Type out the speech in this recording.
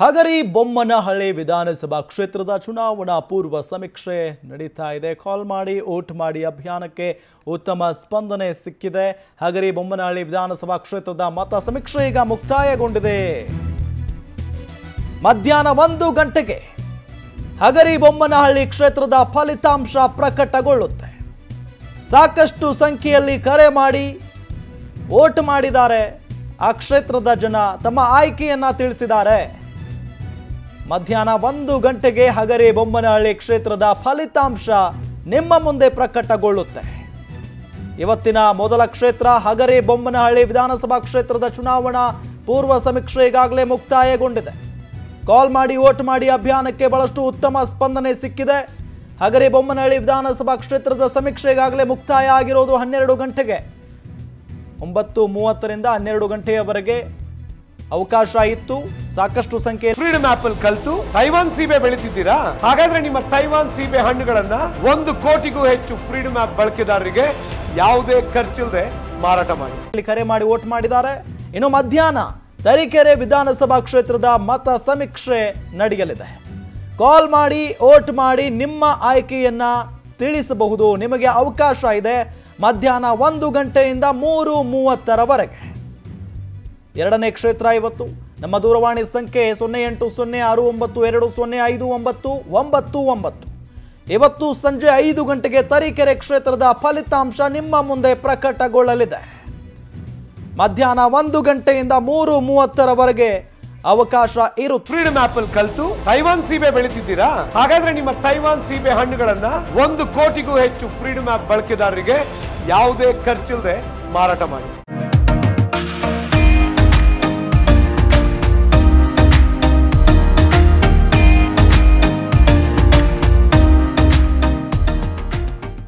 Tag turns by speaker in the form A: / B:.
A: ಹಗರಿ ಬೊಮ್ಮನಹಳ್ಳಿ ವಿಧಾನಸಭಾ ಕ್ಷೇತ್ರದ ಚುನಾವಣಾ ಪೂರ್ವ ಸಮೀಕ್ಷೆ ನಡೀತಾ ಇದೆ. ಕಾಲ್ ಮಾಡಿ ಓಟ್ ಮಾಡಿ ಅಭಿಯಾನಕ್ಕೆ ಉತ್ತಮ ಸ್ಪಂದನೆ ಸಿಕ್ಕಿದೆ. ಹಗರಿ ಬೊಮ್ಮನಹಳ್ಳಿ ವಿಧಾನಸಭಾ ಕ್ಷೇತ್ರದ ಮತ ಸಮೀಕ್ಷೆ ಈಗ ಮುಕ್ತಾಯಗೊಂಡಿದೆ. ಮಧ್ಯಾಹ್ನ ಒಂದು ಗಂಟೆಗೆ ಹಗರಿ ಬೊಮ್ಮನಹಳ್ಳಿ ಕ್ಷೇತ್ರದ ಫಲಿತಾಂಶ ಪ್ರಕಟಗೊಳ್ಳುತ್ತೆ. ಸಾಕಷ್ಟು ಸಂಖ್ಯೆಯಲ್ಲಿ ಕರೆ ಮಾಡಿ ಓಟ್ ಮಾಡಿದ್ದಾರೆ. ಆ ಕ್ಷೇತ್ರದ ಜನ ತಮ್ಮ ಆಯ್ಕೆಯನ್ನ ತಿಳಿಸಿದ್ದಾರೆ. ಮಧ್ಯಾಹ್ನ ಒಂದು ಗಂಟೆಗೆ ಹಗರಿ ಬೊಮ್ಮನಹಳ್ಳಿ ಕ್ಷೇತ್ರದ ಫಲಿತಾಂಶ ನಿಮ್ಮ ಮುಂದೆ ಪ್ರಕಟಗೊಳ್ಳುತ್ತೆ. ಇವತ್ತಿನ ಮೊದಲ ಕ್ಷೇತ್ರ ಹಗರಿ ಬೊಮ್ಮನಹಳ್ಳಿ ವಿಧಾನಸಭಾ ಕ್ಷೇತ್ರದ ಚುನಾವಣಾ ಪೂರ್ವ ಸಮೀಕ್ಷೆ ಈಗಾಗಲೇ ಮುಕ್ತಾಯಗೊಂಡಿದೆ. ಕಾಲ್ ಮಾಡಿ, ವೋಟ್ ಮಾಡಿ ಅಭಿಯಾನಕ್ಕೆ ಬಹಳಷ್ಟು ಉತ್ತಮ ಸ್ಪಂದನೆ ಸಿಕ್ಕಿದೆ. ಹಗರಿ ಬೊಮ್ಮನಹಳ್ಳಿ ವಿಧಾನಸಭಾ ಕ್ಷೇತ್ರದ ಸಮೀಕ್ಷೆ ಈಗಾಗಲೇ ಮುಕ್ತಾಯ ಆಗಿರೋದು ಹನ್ನೆರಡು ಗಂಟೆಗೆ. ಒಂಬತ್ತು ಮೂವತ್ತರಿಂದ ಹನ್ನೆರಡು ಗಂಟೆಯವರೆಗೆ ಅವಕಾಶ ಇತ್ತು ಸಾಕಷ್ಟು ಸಂಖ್ಯೆ
B: ಫ್ರೀಡಮ್ ಅಲ್ಲಿ ಕಲ್ತು ತೈವಾನ್ ಸೀಬೆ ಬೆಳೀತಿದ್ದೀರಾ? ಹಾಗಾದ್ರೆ ನಿಮ್ಮ ತೈವಾನ್ ಸೀಬೆ ಹಣ್ಣುಗಳನ್ನ ಒಂದು ಕೋಟಿಗೂ ಹೆಚ್ಚು ಫ್ರೀಡಮ್ ಆಪ್ ಬಳಕೆದಾರರಿಗೆ ಯಾವುದೇ ಖರ್ಚಿಲ್ಲದೆ ಮಾರಾಟ ಮಾಡಿ.
A: ಇಲ್ಲಿ ಕರೆ ಮಾಡಿ ವೋಟ್ ಮಾಡಿದ್ದಾರೆ. ಇನ್ನು ಮಧ್ಯಾಹ್ನ ತರೀಕೆರೆ ವಿಧಾನಸಭಾ ಕ್ಷೇತ್ರದ ಮತ ಸಮೀಕ್ಷೆ ನಡೆಯಲಿದೆ. ಕಾಲ್ ಮಾಡಿ ವೋಟ್ ಮಾಡಿ ನಿಮ್ಮ ಆಯ್ಕೆಯನ್ನ ತಿಳಿಸಬಹುದು. ನಿಮಗೆ ಅವಕಾಶ ಇದೆ. ಮಧ್ಯಾಹ್ನ ಒಂದು ಗಂಟೆಯಿಂದ ಮೂರು ಮೂವತ್ತರವರೆಗೆ. ಎರಡನೇ ಕ್ಷೇತ್ರ ಇವತ್ತು ನಮ್ಮ ದೂರವಾಣಿ ಸಂಖ್ಯೆ ಸೊನ್ನೆ ಎಂಟು ಸೊನ್ನೆ ಆರು ಒಂಬತ್ತು ಎರಡು ಸೊನ್ನೆ ಐದು ಒಂಬತ್ತು ಒಂಬತ್ತು ಒಂಬತ್ತು. ಇವತ್ತು ಸಂಜೆ ಐದು ಗಂಟೆಗೆ ತರೀಕೆರೆ ಕ್ಷೇತ್ರದ ಫಲಿತಾಂಶ ನಿಮ್ಮ ಮುಂದೆ ಪ್ರಕಟಗೊಳ್ಳಲಿದೆ. ಮಧ್ಯಾಹ್ನ ಒಂದು ಗಂಟೆಯಿಂದ ಮೂರು ಮೂವತ್ತರವರೆಗೆ ಅವಕಾಶ ಇರು
B: ಫ್ರೀಡಮ್ ಆಪಲ್ ಕಲ್ತು ತೈವಾನ್ ಸೀಬೆ ಬೆಳಿತಿದ್ದೀರಾ? ಹಾಗಾದ್ರೆ ನಿಮ್ಮ ತೈವಾನ್ ಸೀಬೆ ಹಣ್ಣುಗಳನ್ನ ಒಂದು ಕೋಟಿಗೂ ಹೆಚ್ಚು ಫ್ರೀಡಮ್ ಆಪ್ ಬಳಕೆದಾರರಿಗೆ ಯಾವುದೇ ಖರ್ಚಿಲ್ಲದೆ ಮಾರಾಟ ಮಾಡಿ.